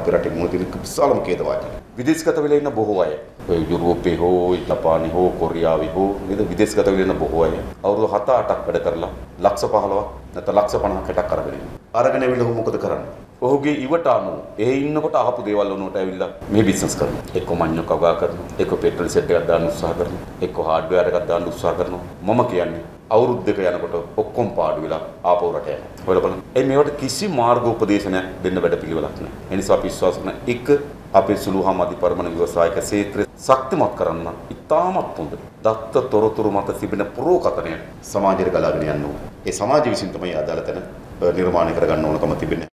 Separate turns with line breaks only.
අපේ රටේ මුණ දෙන විශාලම ඛේදවාචක. විදේශගත වෙලා ඉන්න බොහෝ අය ඔය යුරෝපේ හෝ ජපානයේ හෝ කොරියාවේ හෝ නේද විදේශගත වෙලා ඉන්න බොහෝ අය අවුරුදු 7-8ක් වැඩ කරලා ලක්ෂ 15ක් නැත්නම් ලක්ෂ 50ක් 60ක් අරගෙන ඉන්නවා. අරගෙන ඇවිල්ලා ඔහු මොකද කරන්නේ? ඔහුගේ ඉවට අනුව ඒ ඉන්නකොට අහපු දේවල් වුණාට ඇවිල්ලා මේ බිස්නස් කරනවා. එක්ක මඤ්ඤොක් කගා කරනවා. එක්ක පෙට්‍රල් සෙට් එකක් දාන්න උත්සාහ කරනවා. එක්ක හાર્ඩ්වෙයාර් එකක් දාන්න උත්සාහ කරනවා. මම කියන්නේ අවුරුදු දෙක යනකොට ඔක්කොම පාඩු වෙලා ආපහු රට යනවා. හොයලා බලන්න. ඒ මේවට කිසි මාර්ග උපදේශනයක් දෙන්න වැඩ පිළිවෙලක් නැහැ. ඒ නිසා අපි විශ්වාස කරන එක අපේ සුළු හා මධි පරිමාණ ව්‍යවසායක ක්ෂේත්‍රය ශක්තිමත් කරන්න ඉතාමත් හොඳ දත්ත තොරතුරු මත තිබෙන පුරෝකතනය සමාජයට ගලාගෙන යන්න ඕන. ඒ සමාජය විසින් තමයි අදාළ තැන නිර්මාණය කරගන්න ඕනකම තිබෙන්නේ.